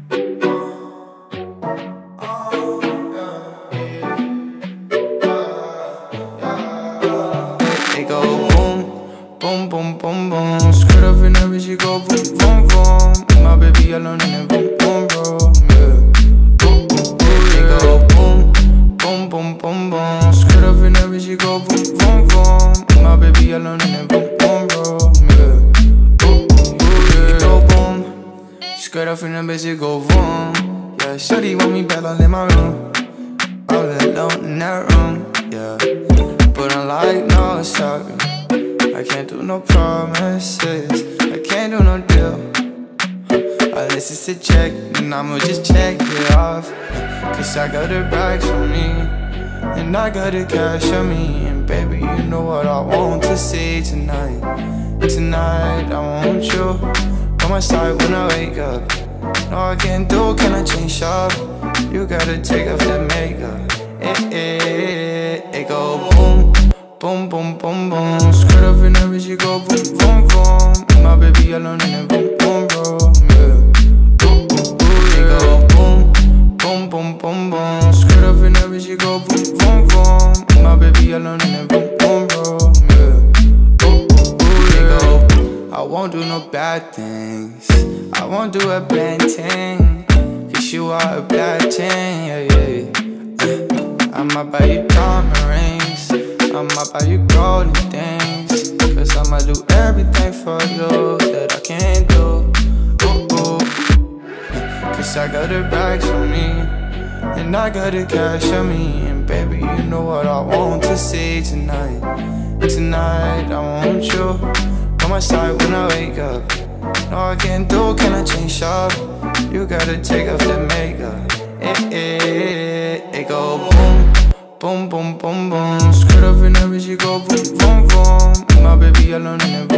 It go boom, boom, boom, boom, boom. Skirt up in every she go boom, boom, boom. My baby alone in it, boom, boom, bro. Yeah. Boom, boom, boom. It go boom, boom, boom, boom, boom. Skirt up in the bitch, it go boom. Yeah, shawty want me back all in my room. All alone in that room. Yeah. But I'm like, no, talking. I can't do no promises. I can't do no deal. Unless it's a check, then I'ma just check it off. Cause I got the bags on me. And I got the cash on me. And baby, you know what I want to see tonight. Tonight, I want you by my side when I wake up. No, I can't do, can I change up? You gotta take off the makeup. Eh, eh, it go boom, boom, boom, boom, boom. Skirt up in every she go boom, boom, boom. My baby alone in it, boom, boom, bro. Yeah. Boom, boom, boom, it go boom, boom, boom, boom, boom. Skirt up in every she go boom, boom, boom. My baby alone in it, boom, won't do no bad things. I won't do a bad thing. Cause you are a bad thing, yeah, yeah. I'ma buy you diamond rings. I'ma buy you golden things. Cause I'ma do everything for you that I can't do. Ooh, ooh. Cause I got the bags on me. And I got the cash on me. And baby, you know what I want to see tonight. Tonight, I want you my side when I wake up. No, I can't do, can I change up? You gotta take off the makeup. Eh, eh, eh, it go boom, boom, boom, boom, boom. Skirt up in every she go boom, boom, boom. My baby alone in it,